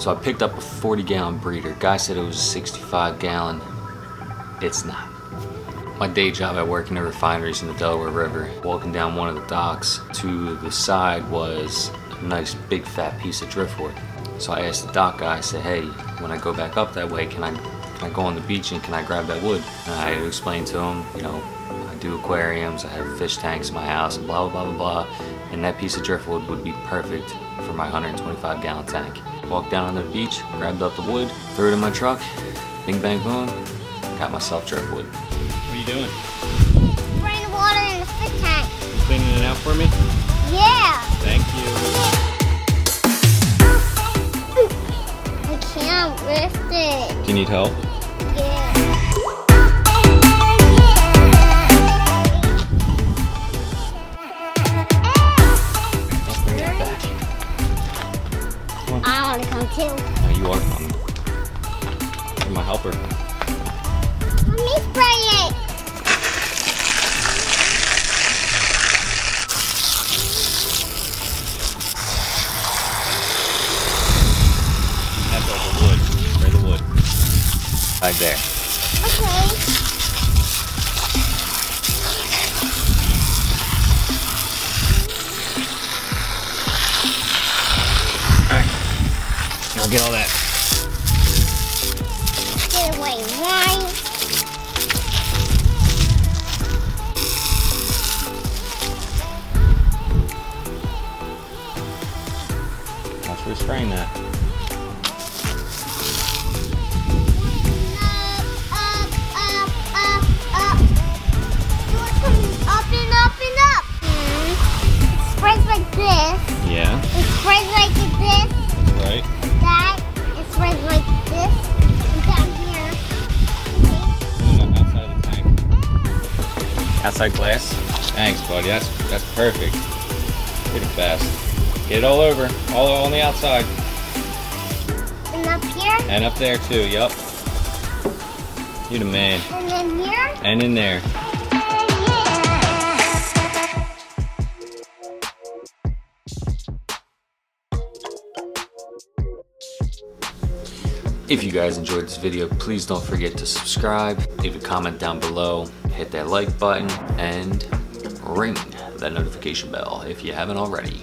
So I picked up a 40 gallon breeder. Guy said it was a 65 gallon. It's not. My day job, I work in the refineries in the Delaware River. Walking down one of the docks, to the side was a nice big fat piece of driftwood. So I asked the dock guy, I said, hey, when I go back up that way, can I, can I go on the beach and can I grab that wood? And I explained to him, you know, I do aquariums, I have fish tanks in my house, blah, blah, blah, blah, blah. And that piece of driftwood would be perfect for my 125 gallon tank. Walked down on the beach, grabbed up the wood, threw it in my truck, bing bang boom, got myself driftwood. What are you doing? Spraying water in the fish tank. Cleaning it out for me? Yeah. Thank you. I can't lift it. Do you need help? I want to come too. No, you are coming. You're my helper. Let me spray it. That's all the wood. Spray the wood. Right there. I'll get all that. Get away, for spraying that. Outside glass? Thanks, buddy. That's that's perfect. Pretty fast. Get it all over. All on the outside. And up here. And up there too, yup. You're the man. And in here. And in there. If you guys enjoyed this video, please don't forget to subscribe, leave a comment down below, hit that like button, and ring that notification bell if you haven't already.